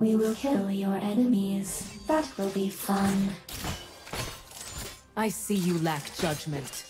We will kill your enemies. That will be fun. I see you lack judgment.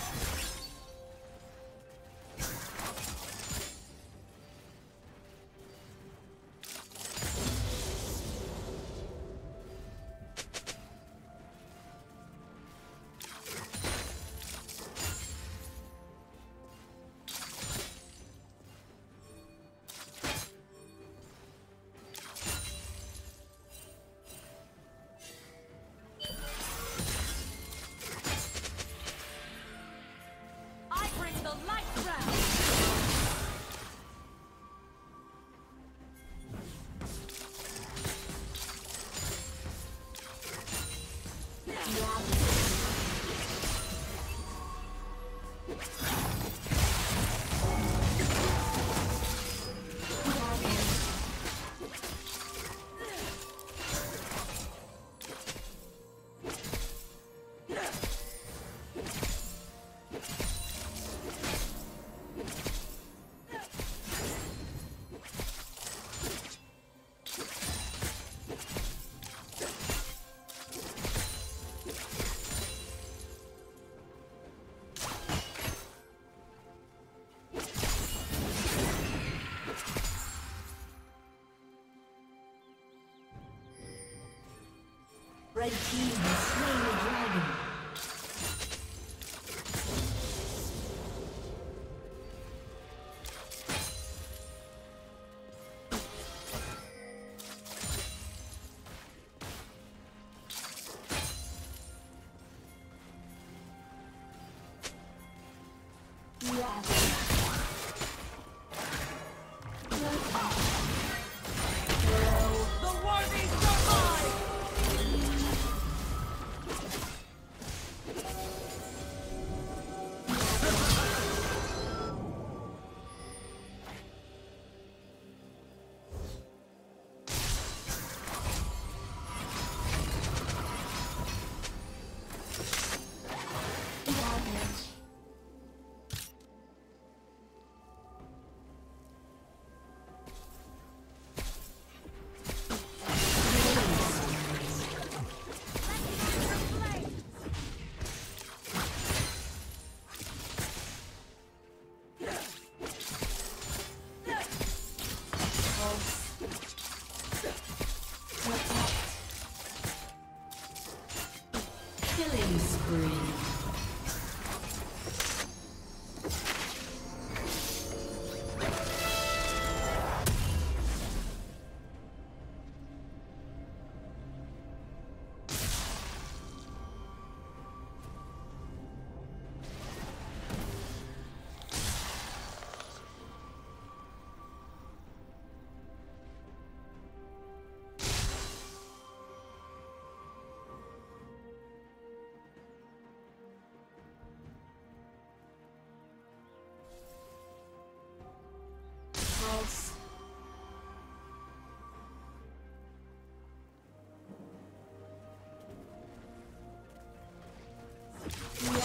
Red team Yeah.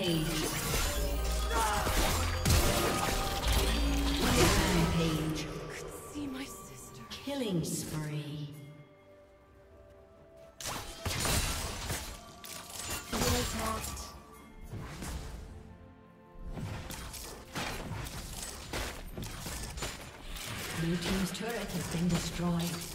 Rampage. Rampage. Could see my sister. Killing spree. been destroyed.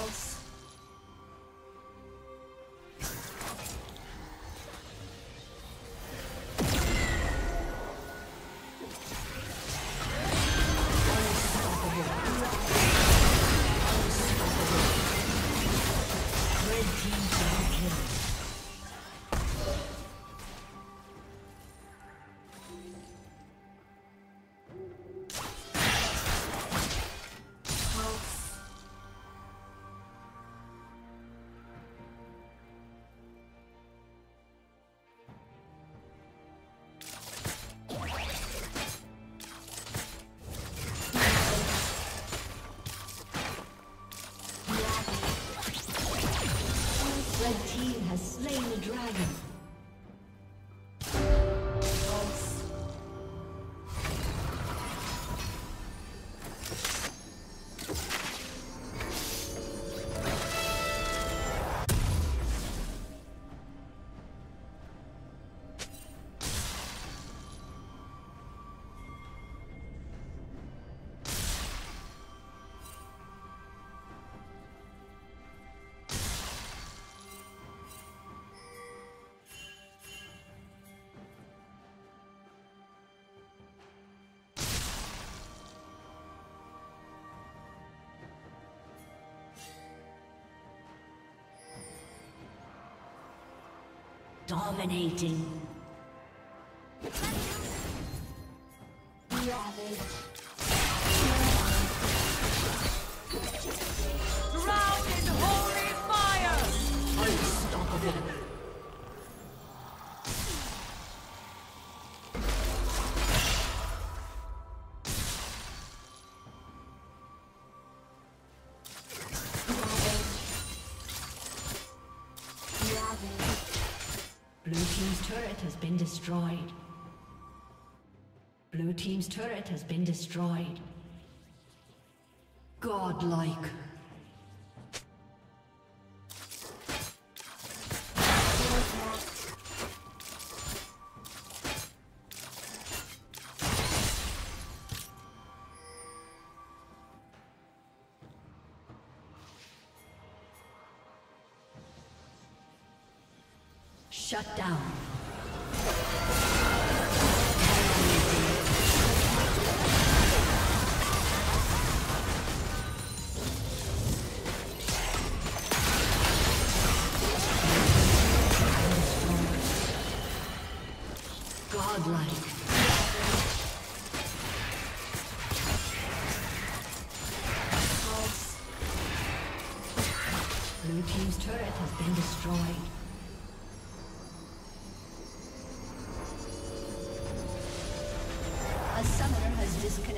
else. Dominating. Been destroyed. Blue Team's turret has been destroyed. Godlike. Shut down.